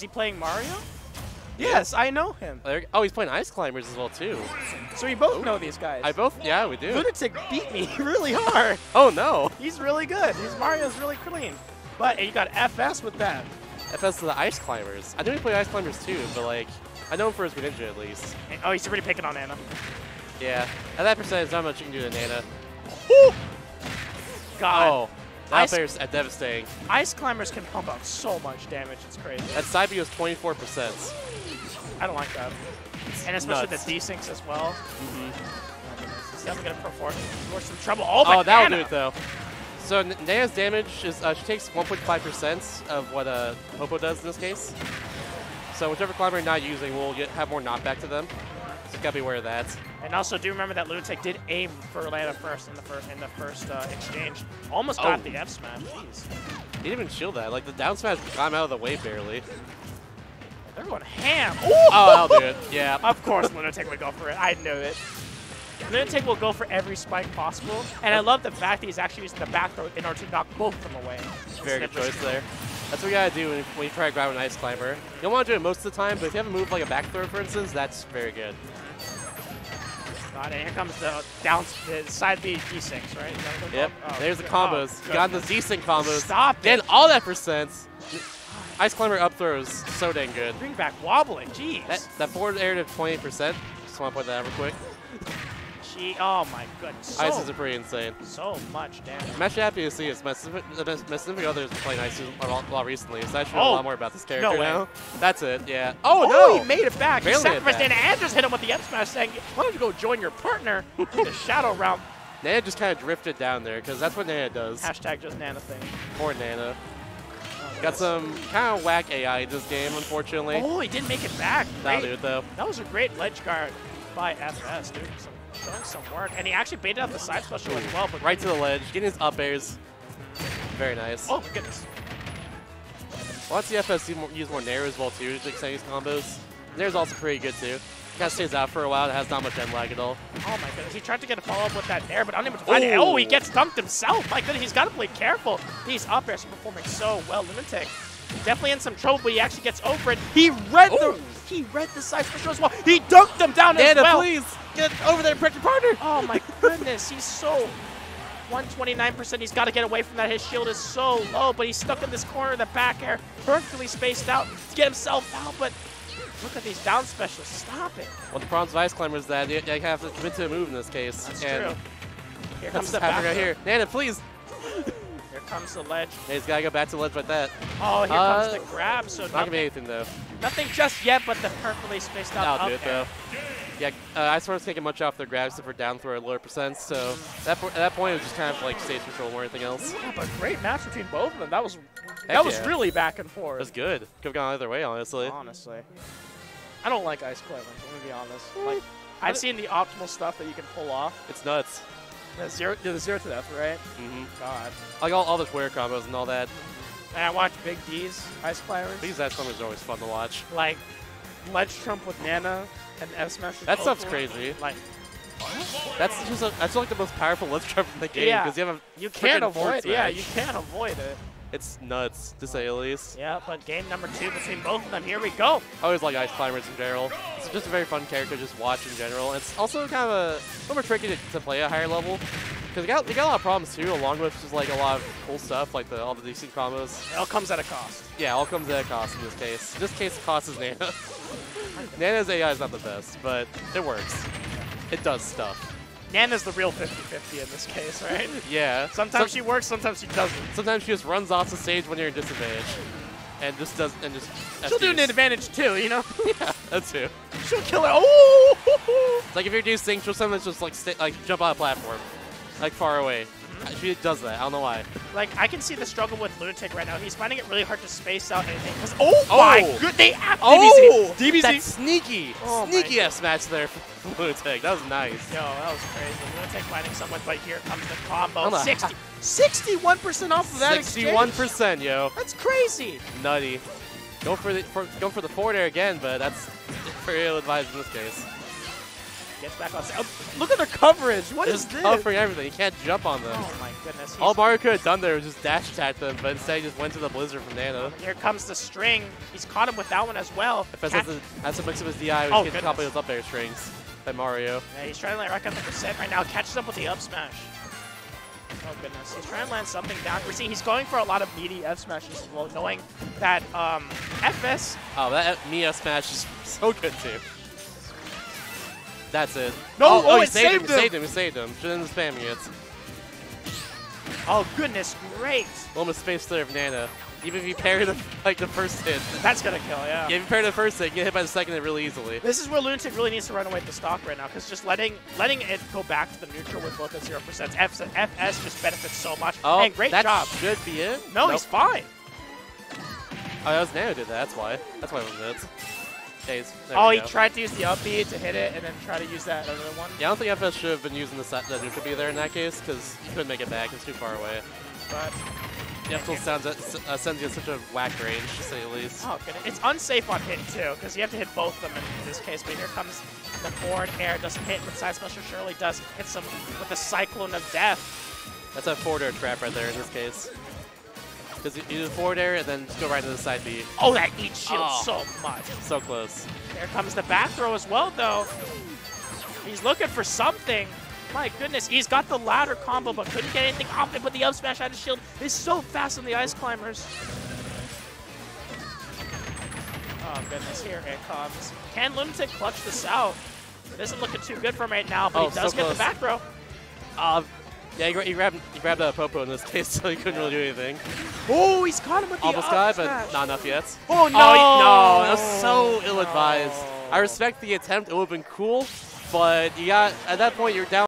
Is he playing Mario? Yes, I know him. Oh, he's playing Ice Climbers as well too. So we both know these guys. I both, yeah, we do. Lunatic beat me really hard. Oh no, He's really good. His Mario's really clean. But you got FS with that. FS to the Ice Climbers. I know he played Ice Climbers too, but like, I know him for his Greninja at least. Oh, he's already picking on Nana. Yeah, at that percentage, not much you can do to Nana. God. Oh, that Ice- devastating. Ice climbers can pump out so much damage. It's crazy. That side B was 24%. I don't like that. And especially nuts. the D-Syncs as well. Mhm. He's definitely to perform for some trouble. Oh, Oh, that'll do it though. So N- Nana's damage is uh, she takes 1.5% of what uh, Popo does in this case. So whichever climber you're not using will get have more knockback to them. So you gotta be aware of that. And also, do remember that Lunatic did aim for Nana first in the first in the first uh, exchange. Almost got Oh. the F smash. Jeez. He didn't even shield that. Like the down smash got him out of the way barely. They're going ham. Oh, I'll do it. Yeah. Of course, Lunatic would go for it. I knew it. Lunatic will go for every spike possible, and I love the fact that he's actually using the back throw in order to knock both of them away. Very good choice there. That's what you gotta do when, when you try to grab an ice climber. You don't want to do it most of the time, but if you have a move like a back throw, for instance, that's very good. And here comes the down the side B D6, right? Is that what they're Yep. Oh, There's the combos. Oh, you got the goodness. desync combos. Stop. Then all that percent. Ice climber up throws so dang good. Bring back wobbling. Jeez. That that forward air to 28%. Just want to point that out real quick. Oh my goodness. So, Ices are pretty insane. so much damage. I'm actually happy to see this. My significant, uh, significant other oh, is playing Ices a lot, a lot recently, so I should know Oh, a lot more about this character way. now. That's it, yeah. Oh, Oh, no! he made it back. He Barely sacrificed. Nana and just hit him with the F smash, saying, "Why don't you go join your partner in the Shadow Realm?" Nana just kind of drifted down there, because that's what Nana does. Hashtag just Nana thing. Poor Nana. Oh, Got some kind of whack AI in this game, unfortunately. Oh, he didn't make it back. That'll do it, though. That was a great ledge guard by FS, dude. Some, showing some work, and he actually baited out the side special as well. But Right to the ledge, getting his up airs. Very nice. Oh my goodness. Lots the FS use more, Nair as well too to extend these combos. Nair's also pretty good too. Kind of stays out for a while. It has not much end lag at all. Oh my goodness. He tried to get a follow up with that air, but unable to find it. Oh. He gets dunked himself. My goodness, he's got to play careful. These up airs are performing so well. Lunatic definitely in some trouble, but he actually gets over it. He read Oh. the he read the side special as well. He dunked him down as Nana, well. please get over there and protect your partner. Oh my goodness, he's so 129%. He's got to get away from that. His shield is so low, but he's stuck in this corner. of The back air perfectly spaced out to get himself out. But look at these down specials. Stop it. Well, the problems with Ice Climber is that you, you have to commit to a move in this case. That's and true. Here comes what's the happening back right here. Nana, please. Here comes the ledge. He's got to go back to the ledge like that. Oh, here Uh, comes the grab. So Not going to be anything though. nothing just yet, but the perfectly spaced out That'll up do it air. though. Yeah, uh, Ice Climbers taking much off their grabs except for down throw at lower percent. So that po- at that point it was just kind of like stage control more than anything else. Yeah, but great match between both of them. That was Heck that was really back and It forth. was good. Could have gone either way, honestly. Honestly, I don't like ice climbers. I'm gonna be honest. Like, I've seen the optimal stuff that you can pull off. It's nuts. The zero, the zero to death, right? hmm God. Like all, all the Twitter combos and all that. And I watch Big D's ice climbers. These Ice Climbers are always fun to watch. like ledge trump with Nana and F smash. That stuff's crazy. Like That's just a, that's like the most powerful lift trap in the game Yeah. because you have a you can't avoid. Yeah, you can't avoid it. It's nuts to say the least. Yeah, but game number two between both of them. Here we go. I always like Ice Climbers in general. It's just a very fun character to just watch in general. It's also kind of a little more tricky to, to play at a higher level because they got, they got a lot of problems too, along with just like a lot of cool stuff like the all the desync combos. It all comes at a cost. Yeah, all comes at a cost in this case. In this case, cost is Nana. Nana's AI is not the best, but it works. It does stuff. Nana's the real 50-50 in this case, right? Yeah. Sometimes Some- she works, sometimes she doesn't. Sometimes she just runs off the stage when you're in disadvantage, and just does and just. She'll do an advantage too, you know? Yeah, that's too. She'll kill it. Oh! It's like if you're doing sync, she'll sometimes just like sta like jump on a platform, like far away. She does that. I don't know why. Like, I can see the struggle with Lunatic right now. He's finding it really hard to space out anything. 'cause- Oh, Oh! my good. They have Oh! DBZ. That's sneaky, Oh sneaky ass match there from Lunatic. That was nice. Yo, that was crazy. Lunatic finding someone, but here comes the combo. 60, 61% off of that Sixty-one exchange. percent, yo, That's crazy. nutty. Go for the for, go for the forward air again, but that's very ill advised in this case. Gets back on. Oh, look at their coverage. What is Just this? covering everything. You can't jump on them. Oh my goodness. All Mario could have done there was just dash attack them, but instead he just went to the Blizzard from Nana. Here comes the string. He's caught him with that one as well. If has Catch- to, has to mix up his DI, which Oh, goodness. probably those up air strings by Mario. Yeah, he's trying to like rack up the percent right now. Catches up with the up smash. Oh goodness, he's trying to land something down. We're seeing he's going for a lot of meaty F smashes as well, knowing that um, FS. Oh, that Mia smash is so good too. That's it. No, oh, oh, oh, he it saved, saved him. him. He saved him. He saved him. Shouldn't have been spamming it. Oh goodness, great. Almost space clear of Nana. Even if you parry the like the first hit, That's gonna kill, yeah. yeah, if you parry the first hit, you get hit by the second hit really easily. This is where Lunatic really needs to run away with the stock right now, because just letting letting it go back to the neutral with both at zero percent, FS just benefits so much. Oh, and great that job. should be it. No, Nope. he's fine. Oh, that was Nana did that. That's why. That's why it was it. Yeah, there Oh, he tried to use the up B to hit it, and then try to use that other one. Yeah, I don't think FS should have been using the, set, that should be there in that case, because he couldn't make it back. It's too far away. But tilt sounds uh, sends you in such a whack range, to say the least. oh goodness, it's unsafe on hit too, because you have to hit both of them in this case. But here comes the forward air, doesn't hit, but side special surely does. Hits him with the cyclone of death. That's a forward air trap right there in this case. Because you do the forward air and then just go right into the side B. Oh, that eats shield Oh. so much. So close. There comes the back throw as well, though. He's looking for something. My goodness, he's got the ladder combo, but couldn't get anything off it. But the up smash out of shield is so fast on the ice climbers. Oh goodness, here it comes. Can Lunatic clutch this out? It isn't looking too good for him right now, but Oh, he does so get close. the back throw. Uh, yeah, he, gra- he grabbed he grabbed a Popo in this case, so he couldn't really do anything. Oh, he's caught him with the Almost got but not enough yet. Oh no! Oh, no, that was so ill-advised. No. I respect the attempt; it would have been cool, but you got at that point you're down.